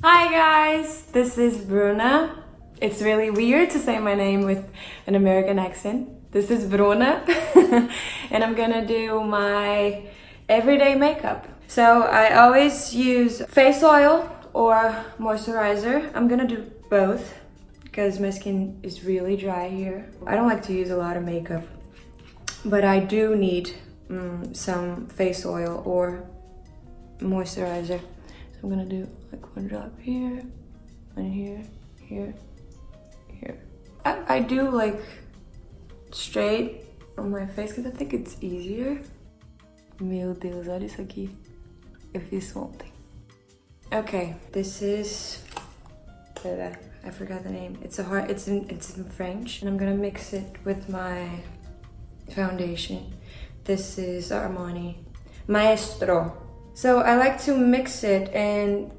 Hi guys, this is Bruna. It's really weird to say my name with an American accent. This is Bruna and I'm gonna do my everyday makeup. So I always use face oil or moisturizer. I'm gonna do both because my skin is really dry here. I don't like to use a lot of makeup, but I do need um, some face oil or moisturizer. So I'm gonna do like one drop here, and here, here, here. I, I do like straight on my face because I think it's easier. Meu Deus, olha isso aqui. Eu fiz ontem. Okay, this is... I forgot the name. It's a hard, it's in, it's in French. And I'm gonna mix it with my foundation. This is Armani Maestro. So I like to mix it and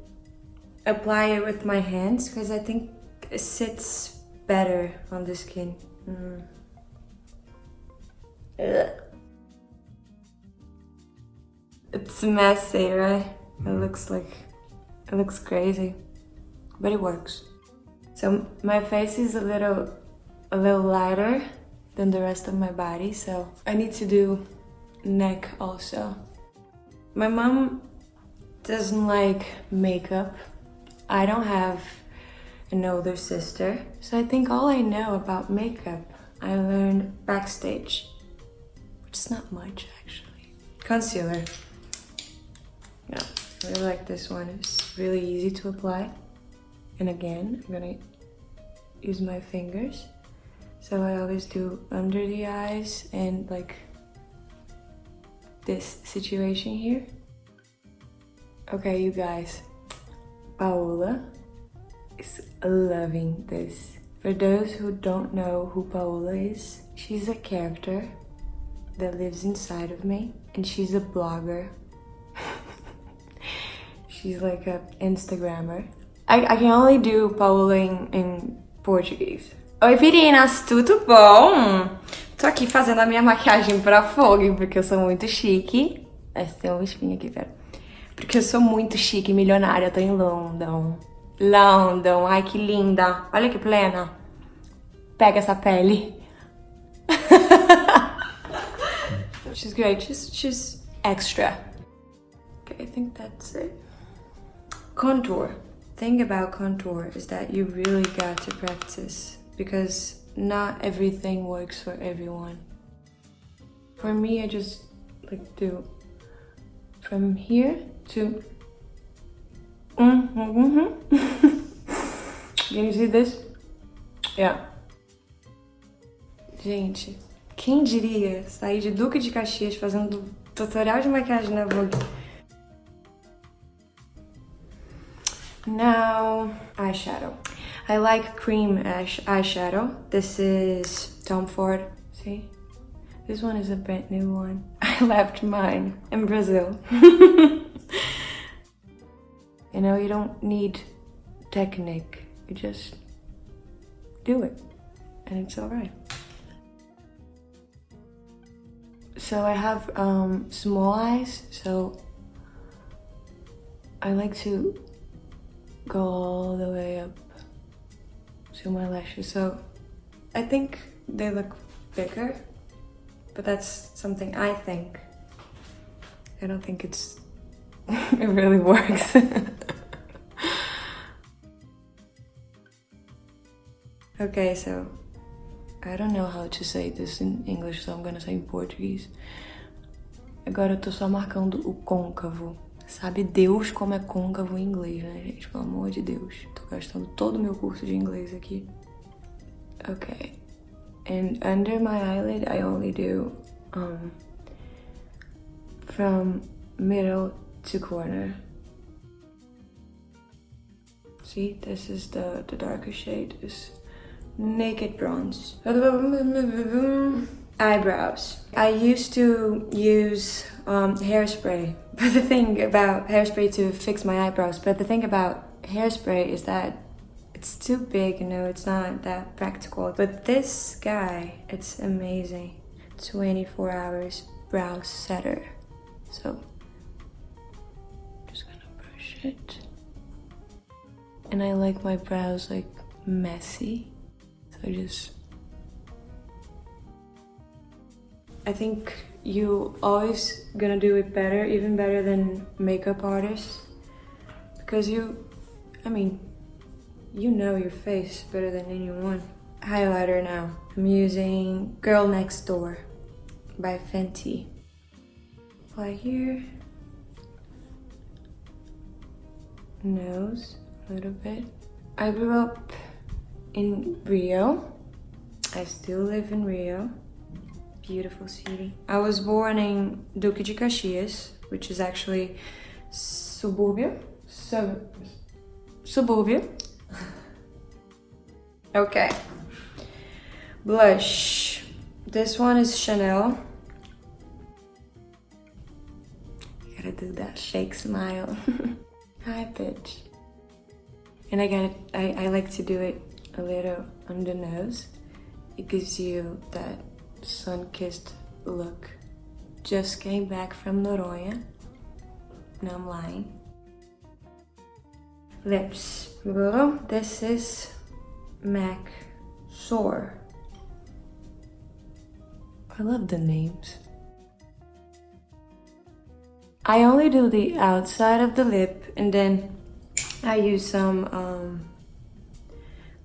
apply it with my hands because I think it sits better on the skin. Mm. It's messy, right? It looks like, it looks crazy, but it works. So my face is a little, a little lighter than the rest of my body, so I need to do neck also. My mom doesn't like makeup. I don't have an older sister, so I think all I know about makeup I learned backstage, which is not much actually. Concealer. Yeah, I really like this one. It's really easy to apply. And again, I'm gonna use my fingers. So I always do under the eyes and like this situation here. Okay, you guys, Paola is loving this. For those who don't know who Paola is, she's a character that lives inside of me and she's a blogger She's like an Instagrammer. I, I can only do Paola in, in Portuguese. Oi, meninas, tudo bom? Tô aqui fazendo a minha maquiagem pra Fogo, porque eu sou muito chique. Esse tem um espinho aqui, pera. Porque eu sou muito chique, milionária, tô em London. London, ai que linda. Olha que plena. Pega essa pele. she's great, she's, she's extra. Okay, I think that's it. Contour. Thing about contour is that you really got to practice because not everything works for everyone. For me, I just like do from here to mm -hmm. Can you see this? Yeah. Gente, quem diria sair de Duque de Caxias fazendo tutorial de maquiagem na Vogue? Now, eyeshadow. I like cream eyeshadow. This is Tom Ford. See? This one is a brand new one. I left mine in Brazil. you know, you don't need technique. You just do it. And it's alright. So I have um, small eyes, so I like to go all the way up to my lashes. So I think they look bigger, but that's something I think. I don't think it's, it really works. okay, so I don't know how to say this in English, so I'm gonna say in Portuguese. Agora eu tô só marcando o côncavo. Sabe Deus como é côncavo em inglês, né, gente? Pelo amor de Deus. Tô gastando todo o meu curso de inglês aqui. Okay. And under my eyelid, I only do um, from middle to corner. See, this is the, the darker shade, is naked bronze. Eyebrows. I used to use um, hairspray but the thing about hairspray to fix my eyebrows, but the thing about hairspray is that it's too big, you know, it's not that practical. But this guy, it's amazing. 24 hours brow setter. So, just gonna brush it. And I like my brows like messy. So I just I think you always gonna do it better, even better than makeup artists. Because you, I mean, you know your face better than anyone. Highlighter now. I'm using Girl Next Door by Fenty. Apply here. Nose, a little bit. I grew up in Rio. I still live in Rio. Beautiful city. I was born in Duque de Caxias, which is actually suburbia. Sub suburbia. okay. Blush. This one is Chanel. gotta do that fake smile. Hi, bitch. And I got I, I like to do it a little on the nose. It gives you that sun-kissed look. Just came back from Noronha. No, I'm lying. Lips. This is MAC Soar. I love the names. I only do the outside of the lip and then I use some um,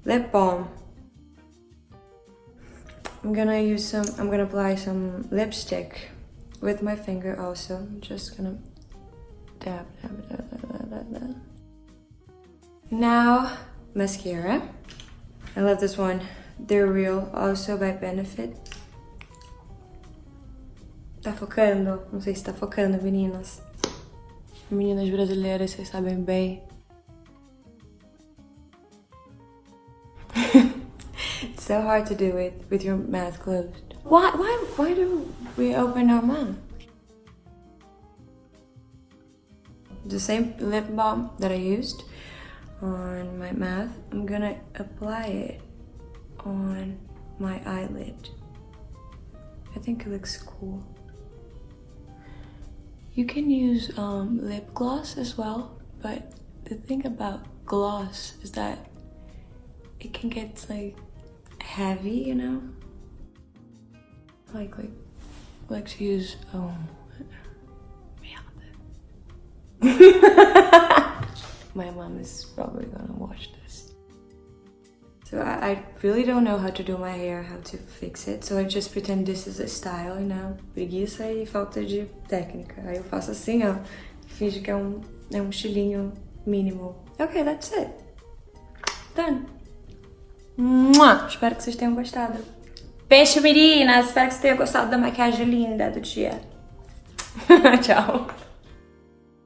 lip balm I'm gonna use some, I'm gonna apply some lipstick with my finger also. I'm just gonna dab, dab, dab, dab, dab, dab. Now, mascara. I love this one. They're real, also by Benefit. Tá focando? Não sei se tá focando, meninas. Meninas brasileiras, vocês sabem bem. So hard to do it with your mouth closed. Why, why, why do we open our mouth? The same lip balm that I used on my mouth, I'm gonna apply it on my eyelid. I think it looks cool. You can use um, lip gloss as well, but the thing about gloss is that it can get like heavy, you know? Like, like, like to use, um, My mom is probably gonna watch this. So I, I, really don't know how to do my hair, how to fix it. So I just pretend this is a style, you know? Preguiça e falta de técnica. Aí eu faço assim, ó. Finge que é um, é um estilinho mínimo. Okay, that's it. Done. Mua! Espero que vocês tenham gostado. Beijo, meninas! Espero que vocês tenham gostado da maquiagem linda do dia. Tchau!